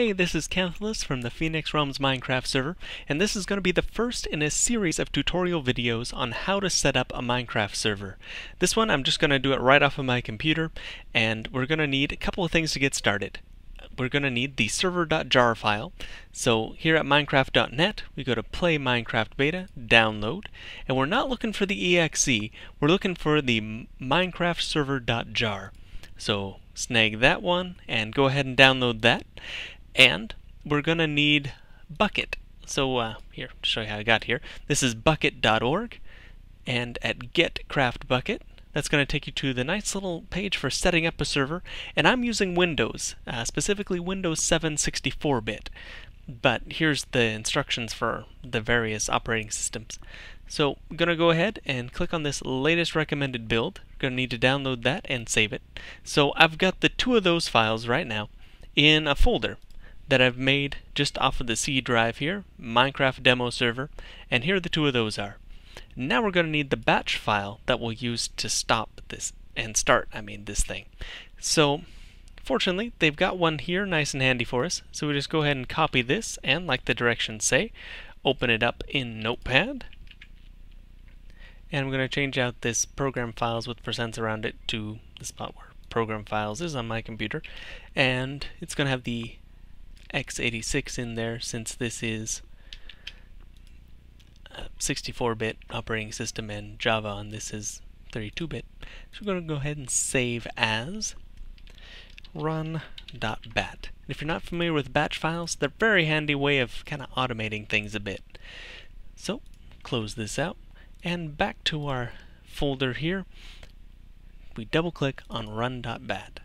Hey, this is Qanthelas from the Phoenix Realms Minecraft server, and this is going to be the first in a series of tutorial videos on how to set up a Minecraft server. This one I'm just going to do it right off of my computer, and we're going to need a couple of things to get started. We're going to need the server.jar file. So here at minecraft.net, we go to play Minecraft beta, download, and we're not looking for the exe, we're looking for the Minecraft server.jar. So snag that one and go ahead and download that. And we're going to need Bukkit. So uh, here, to show you how I got here. This is bukkit.org, And at get craft bukkit, that's going to take you to the nice little page for setting up a server. And I'm using Windows, uh, specifically Windows 7 64-bit. But here's the instructions for the various operating systems. So I'm going to go ahead and click on this latest recommended build. Going to need to download that and save it. So I've got the two of those files right now in a folder that I've made just off of the C drive here, Minecraft demo server, and here the two of those are. Now we're going to need the batch file that we'll use to stop this and start, I mean, this thing. So, fortunately, they've got one here nice and handy for us. So we just go ahead and copy this and, like the directions say, open it up in Notepad. And I'm going to change out this program files with percents around it to the spot where program files is on my computer. And it's going to have the x86 in there since this is 64-bit operating system and Java and this is 32-bit. So we're going to go ahead and save as run.bat. If you're not familiar with batch files, they're a very handy way of kind of automating things a bit. So close this out and back to our folder here. We double click on run.bat.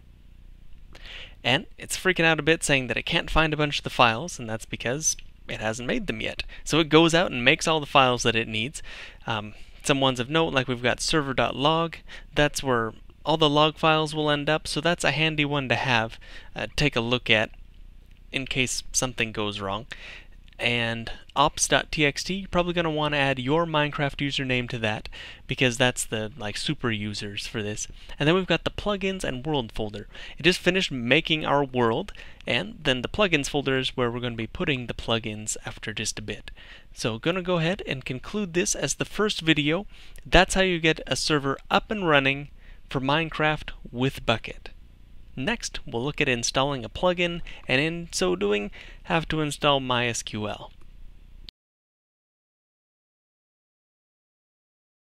And it's freaking out a bit saying that it can't find a bunch of the files, and that's because it hasn't made them yet. So it goes out and makes all the files that it needs. Um, some ones of note, like we've got server.log, that's where all the log files will end up, so that's a handy one to have, uh, take a look at in case something goes wrong and ops.txt, you're probably going to want to add your Minecraft username to that because that's the like super users for this. And then we've got the plugins and world folder. It just finished making our world and then the plugins folder is where we're going to be putting the plugins after just a bit. So going to go ahead and conclude this as the first video. That's how you get a server up and running for Minecraft with Bukkit. Next, we'll look at installing a plugin, and in so doing, have to install MySQL.